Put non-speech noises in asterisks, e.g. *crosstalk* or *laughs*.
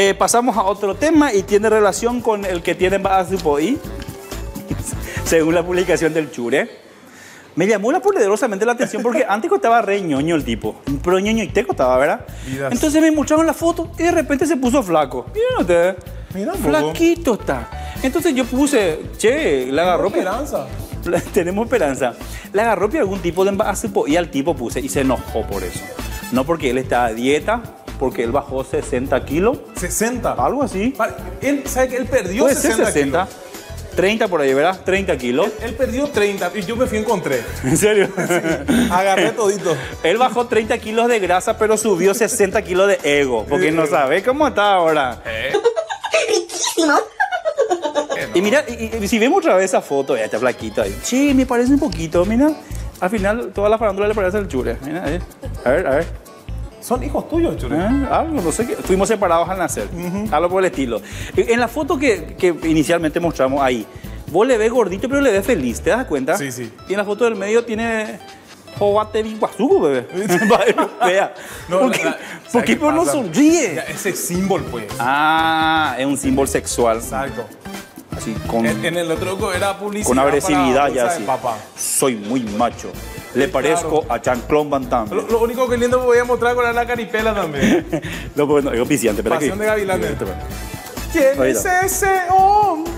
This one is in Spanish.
Eh, pasamos a otro tema y tiene relación con el que tiene Bazupoí, *laughs* según la publicación del Chure. Me llamó la poderosamente la atención porque *laughs* antes estaba re ñoño el tipo, pero ñoño y teco estaba, ¿verdad? Entonces me mostraron la foto y de repente se puso flaco. Miren ustedes, Mira flaquito está. Entonces yo puse, che, la agarró. esperanza. *laughs* Tenemos esperanza. Le agarró por algún tipo de embarazo y al tipo puse y se enojó por eso. No porque él está a dieta, porque él bajó 60 kilos, 60. algo así. Él, ¿sabe que él perdió Puede ser 60 60, kilos? 30 por ahí, ¿verdad? 30 kilos. Él perdió 30 y yo me fui y encontré. *laughs* ¿En serio? *laughs* Agarré todito. Él bajó 30 kilos de grasa, pero subió 60 kilos de ego, porque no sabe cómo está ahora. *laughs* Y mira, y- y si vemos otra vez esa foto, ya está flaquito ahí. Sí, me parece un poquito, mira. Al final, toda la farándula le parece al chure. Mira, ahí. A ver, a ver. Son hijos tuyos, Chure. ¿Eh? Algo, no sé qué. Fuimos separados al nacer. Algo por el estilo. En la foto que, que inicialmente mostramos ahí, vos le ves gordito, pero le ves feliz, ¿te das cuenta? Sí, sí. Y en la foto del medio tiene. Jovate Biguazuco, bebé. *laughs* Vea. No, ¿Por qué, la- por ¿sabe qué no sonríe? Ese símbolo, pues. Ah, es un símbolo sexual. Exacto. Así, con, En, en el otro era publicidad. con agresividad ya así. Soy muy macho. Le parezco a Chanclón Van Damme. Lo, lo único que lindo me voy a mostrar con la caripela también. *laughs* Lo bueno, es oficiante, Pasión que- de Gavilanes. Espera. ¿Quién es ese hombre?